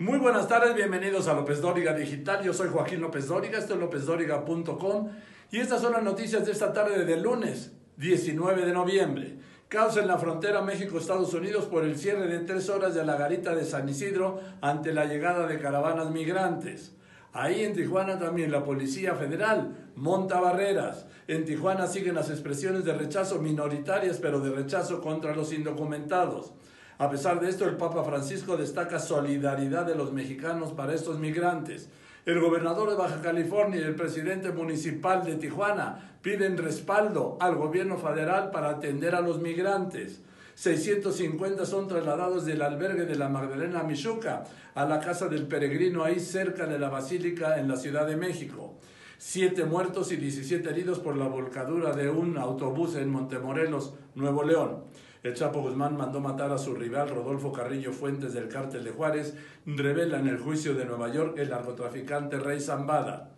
Muy buenas tardes, bienvenidos a López Dóriga Digital. Yo soy Joaquín López Dóriga, esto es lópezdóriga.com y estas son las noticias de esta tarde de lunes 19 de noviembre. Caos en la frontera México-Estados Unidos por el cierre de tres horas de la garita de San Isidro ante la llegada de caravanas migrantes. Ahí en Tijuana también la Policía Federal monta barreras. En Tijuana siguen las expresiones de rechazo minoritarias, pero de rechazo contra los indocumentados. A pesar de esto, el Papa Francisco destaca solidaridad de los mexicanos para estos migrantes. El gobernador de Baja California y el presidente municipal de Tijuana piden respaldo al gobierno federal para atender a los migrantes. 650 son trasladados del albergue de la Magdalena Michuca a la casa del peregrino ahí cerca de la Basílica en la Ciudad de México. Siete muertos y 17 heridos por la volcadura de un autobús en Montemorelos, Nuevo León. El Chapo Guzmán mandó matar a su rival Rodolfo Carrillo Fuentes del cártel de Juárez, revela en el juicio de Nueva York el narcotraficante Rey Zambada.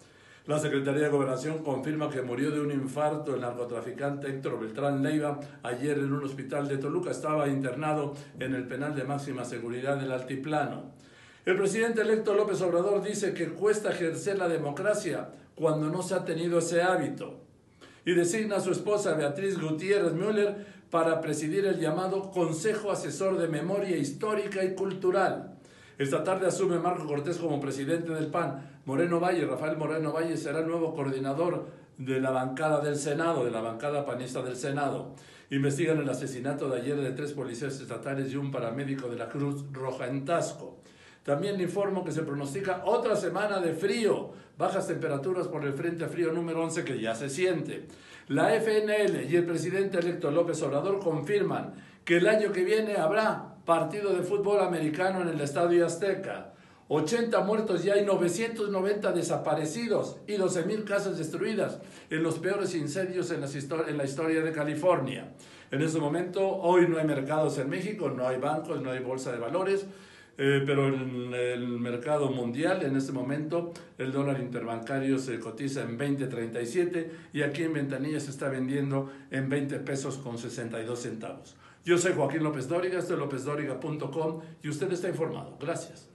La Secretaría de Gobernación confirma que murió de un infarto el narcotraficante Héctor Beltrán Leiva ayer en un hospital de Toluca. Estaba internado en el penal de máxima seguridad del Altiplano. El presidente electo López Obrador dice que cuesta ejercer la democracia cuando no se ha tenido ese hábito. Y designa a su esposa Beatriz Gutiérrez Müller para presidir el llamado Consejo Asesor de Memoria Histórica y Cultural. Esta tarde asume Marco Cortés como presidente del PAN. Moreno Valle, Rafael Moreno Valle, será el nuevo coordinador de la bancada del Senado, de la bancada panista del Senado. Investigan el asesinato de ayer de tres policías estatales y un paramédico de la Cruz Roja en Tasco. También informo que se pronostica otra semana de frío, bajas temperaturas por el Frente Frío número 11 que ya se siente. La FNL y el presidente electo López Obrador confirman que el año que viene habrá partido de fútbol americano en el Estadio Azteca. 80 muertos y hay 990 desaparecidos y 12.000 casas destruidas en los peores incendios en, en, la historia de California. En este momento, hoy no hay mercados en México, no hay bancos, no hay bolsa de valores, eh, pero en el mercado mundial, en este momento, el dólar interbancario se cotiza en 20.37 y aquí en Ventanilla se está vendiendo en 20 pesos con 62 centavos. Yo soy Joaquín López Dóriga, esto es lópezdóriga.com y usted está informado. Gracias.